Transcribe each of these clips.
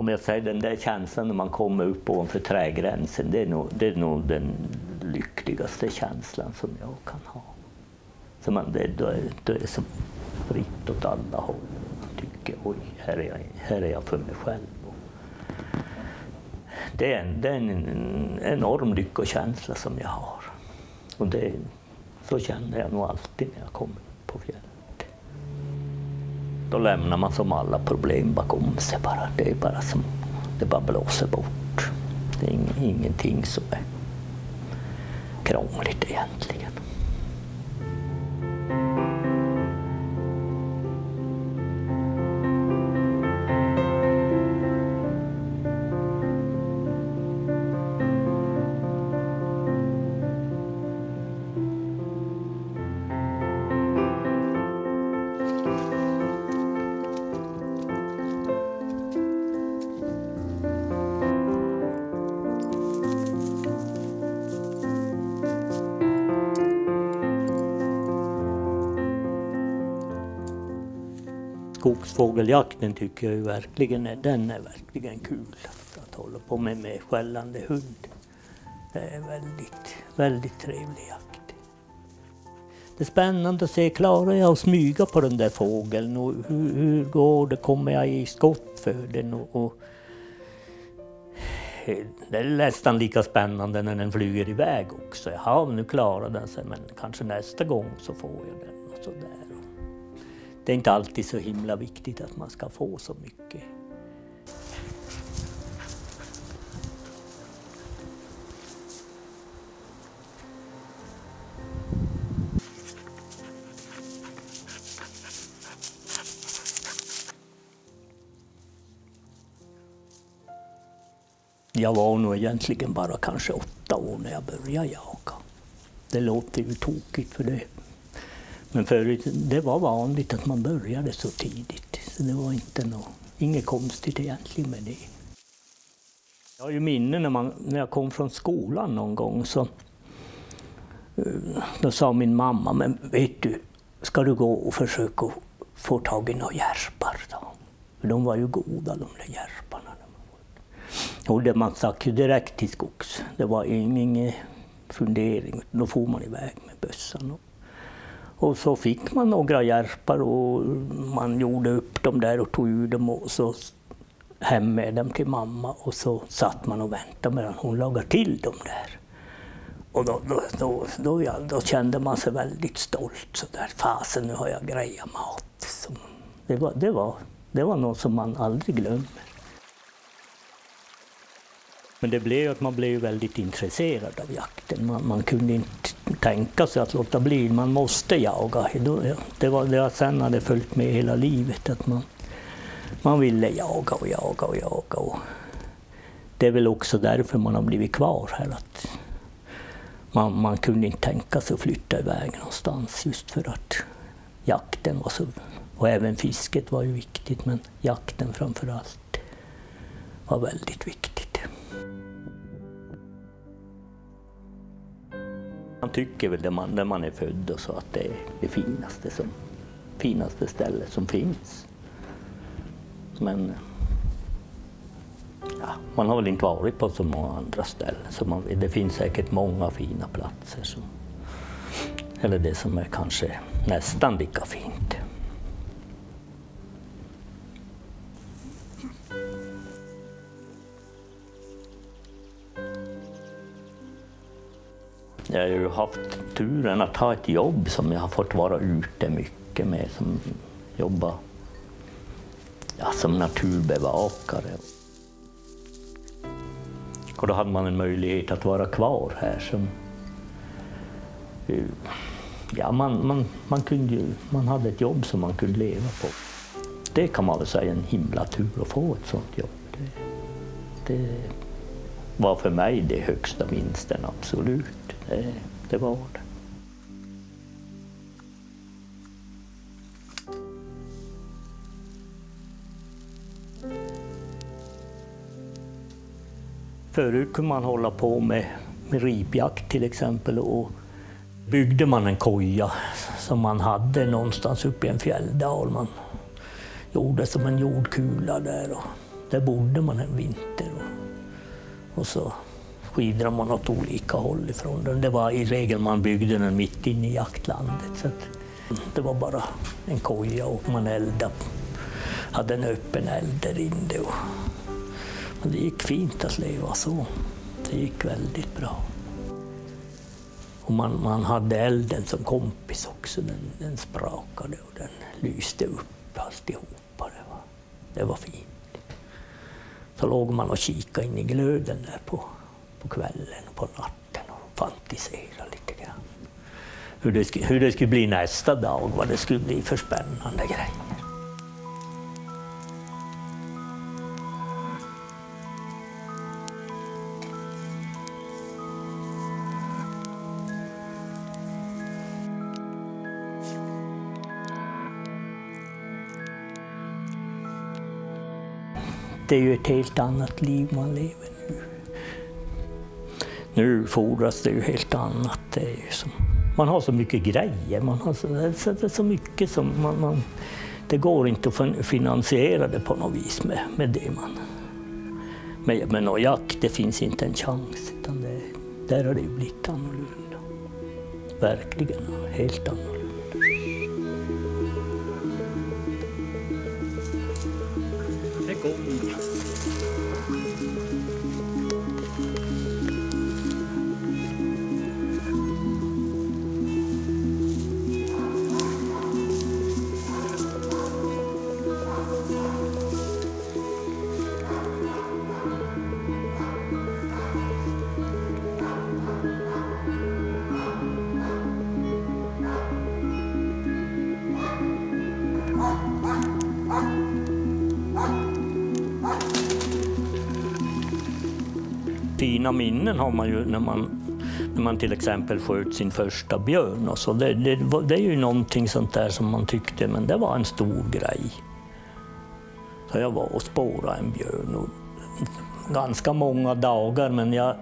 om jag säger den där känslan när man kommer upp ovanför trägränsen, det är nog, det är nog den lyckligaste känslan som jag kan ha. Så man, det, då, är, då är det som fritt åt alla håll. Man tycker oj, här är jag, här är jag för mig själv. Det är, en, det är en enorm lyckokänsla som jag har. Och det, så känner jag nog alltid när jag kommer på fjället. Då lämnar man som alla problem bakom sig bara. Det är bara som, det bara blåser bort. Det är ingenting som är krångligt egentligen. Skogsfågeljakten tycker jag ju verkligen är, den är verkligen kul att hålla på med med skällande hund. Det är väldigt, väldigt trevlig jakt. Det är spännande att se, klarar jag att smyga på den där fågeln och hur, hur går det, kommer jag i skott för den? Och, och, det är nästan lika spännande när den flyger iväg också. Jaha, nu klarar den sig men kanske nästa gång så får jag den. Och så där det är inte alltid så himla viktigt att man ska få så mycket. Jag var nog egentligen bara kanske åtta år när jag började jaga. Det låter ju tokigt för det men förut, det var vanligt att man började så tidigt. Så det var inte något, inget konstigt egentligen med det. Jag har ju minnen när, man, när jag kom från skolan någon gång. så eh, Då sa min mamma, men vet du, ska du gå och försöka få tag i några järpar? Då? För de var ju goda de där järparna. Och det man stack ju direkt till skogs. Det var ingen fundering. Då for man iväg med bössan. Och så fick man några järpar och man gjorde upp dem där och tog ur dem och så hem med dem till mamma och så satt man och väntade medan hon lagade till dem där. Och då, då, då, då, ja, då kände man sig väldigt stolt. Så där, Fasen, nu har jag grejat mat. Så det, var, det, var, det var något som man aldrig glömmer. Men det blev att man blev väldigt intresserad av jakten. Man, man, kunde inte tänka sig att låta bli, man måste jaga. Det var det jag sen hade följt med hela livet, att man, man ville jaga och jaga och jaga. Och det är väl också därför man har blivit kvar här. Att man, man kunde inte tänka sig att flytta iväg någonstans just för att jakten var så... Och även fisket var ju viktigt, men jakten framför allt var väldigt viktig. Man tycker väl där man, där man är född och så att det är det finaste, som, finaste stället som finns. Men ja, man har väl inte varit på så många andra ställen. Så man, det finns säkert många fina platser. Som, eller det som är kanske nästan lika fint. Jag har ju haft turen att ha ett jobb som jag har fått vara ute mycket med, som jobba ja, som naturbevakare. Och då hade man en möjlighet att vara kvar här. Som, eh, ja, man, man, man, kunde, man hade ett jobb som man kunde leva på. Det kan man väl säga är en himla tur att få ett sånt jobb. Det, det var för mig det högsta vinsten, absolut. Det, det var det. Förut kunde man hålla på med, med ripjakt till exempel och byggde man en koja som man hade någonstans uppe i en fjälldal. Man gjorde som en jordkula där och där bodde man en vinter. Och, så skidrade man åt olika håll ifrån den. Det var i regel man byggde den mitt inne i jaktlandet. Så det var bara en koja och man eldade, hade en öppen eld där inne. Och, och det gick fint att leva så. Det gick väldigt bra. Och man, man hade elden som kompis också. Den, den sprakade och den lyste upp alltihopa. Det var, det var fint. Så låg man och kikade in i glöden där på, på kvällen och på natten och fantiserade lite grann. Hur det, skulle, hur det skulle bli nästa dag, vad det skulle bli för spännande grejer. Det är ju ett helt annat liv man lever nu. Nu fordras det ju helt annat. Det är som, man har så mycket grejer, man har så, det är så mycket som man, man, det går inte att finansiera det på något vis med, med det man... Med, med någon jakt, det finns inte en chans. Utan det, där har det blivit annorlunda. Verkligen helt annorlunda. Fina minnen har man ju när man, när man till exempel sköt sin första björn. Och så. Det, det, det, är ju någonting sånt där som man tyckte, men det var en stor grej. Så jag var och spårade en björn. Och ganska många dagar, men jag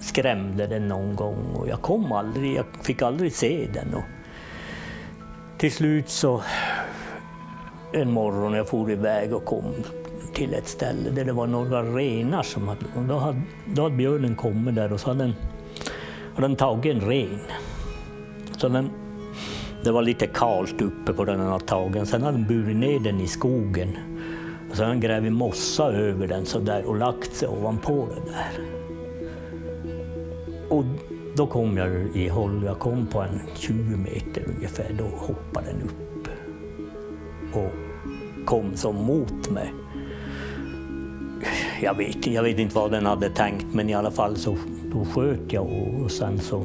skrämde den någon gång och jag kom aldrig, jag fick aldrig se den. Och till slut så en morgon jag for iväg och kom till ett ställe där det var några renar som hade, och då hade, då hade björnen kommit där och så hade den, hade den tagit en ren. Så den, det var lite kalt uppe på den här tagen, sen hade den burit ner den i skogen. Och sen hade den grävt mossa över den så där och lagt sig ovanpå det där. Och då kom jag i håll, jag kom på en 20 meter ungefär, då hoppade den upp och kom som mot mig jag vet, jag vet inte vad den hade tänkt men i alla fall så då sköt jag och, och sen så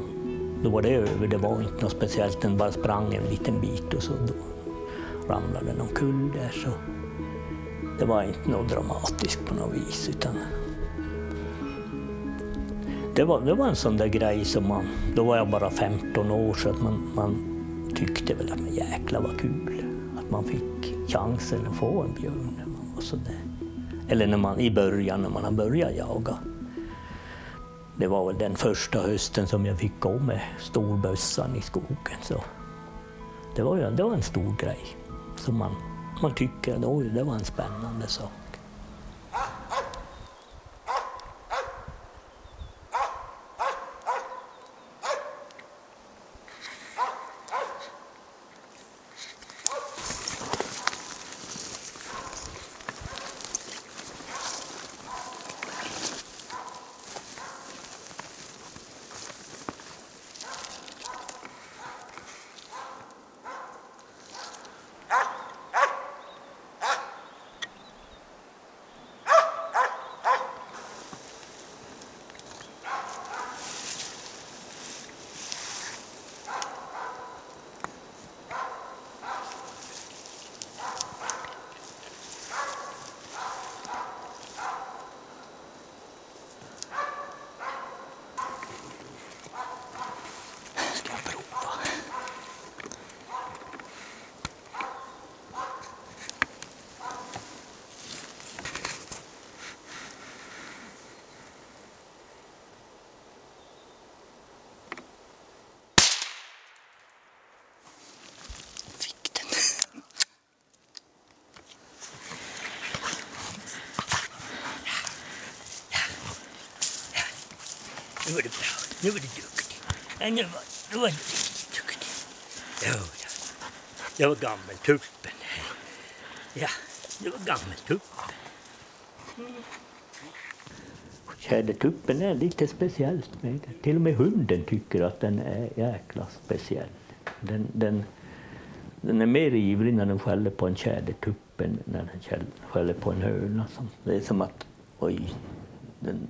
då var det över. Det var inte något speciellt, den bara sprang en liten bit och så då ramlade den omkull där. Så det var inte något dramatiskt på något vis. Utan det, var, det var en sån där grej som man, då var jag bara 15 år så att man, man tyckte väl att men jäklar vad kul att man fick chansen att få en björn när man var så där. Eller när man, i början när man har börjat jaga. Det var väl den första hösten som jag fick gå med storbössan i skogen. Så det, var, det var en stor grej som man, man tycker att det var en spännande sak. Nu var du var du duktig. Nu var, du riktigt duktig. Jo, ja. Det var gammeltuppen. Ja, det var gammeltuppen. Tjädertuppen är lite speciellt med den. Till och med hunden tycker att den är jäkla speciell. Den, den, den är mer ivrig när den skäller på en tjädertupp än när den skäller på en höna. Det är som att, oj, den,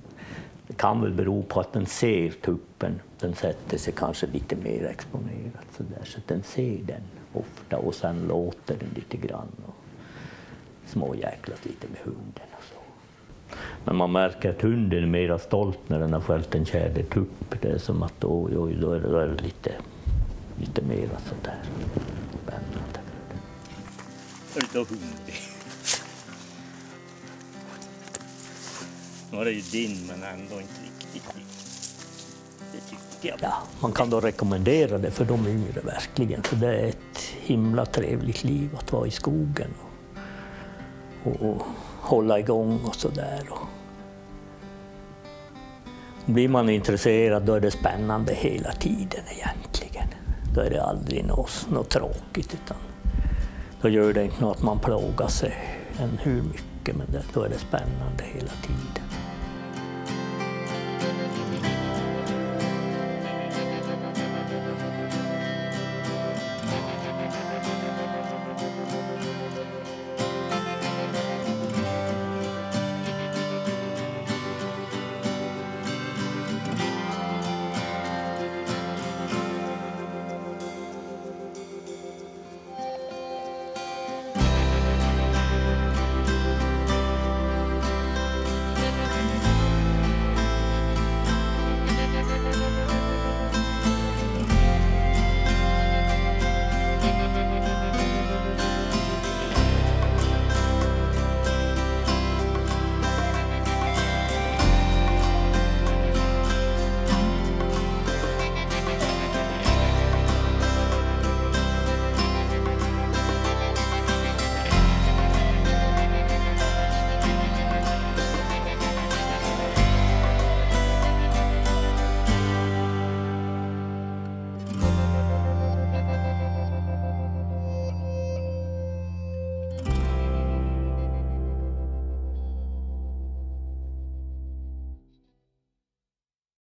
det kan väl bero på att den ser tuppen. Den sätter sig kanske lite mer exponerat så, där, så den ser den ofta och sen låter den lite grann och småjäklas lite med hunden. Och så. Men man märker att hunden är mera stolt när den har skällt en tjädertupp. Det är som att oj, oj, då är det, då är det lite, lite mer sådär spännande. Är du så Några Nu är det ju din, men ändå inte riktigt din. Det tyckte jag. Ja, man kan då rekommendera det för de yngre verkligen, för det är ett himla trevligt liv att vara i skogen och, och, och hålla igång och sådär. Blir man intresserad då är det spännande hela tiden egentligen. Då är det aldrig något, något tråkigt utan då gör det inte något att man plågar sig än hur mycket men det, då är det spännande hela tiden.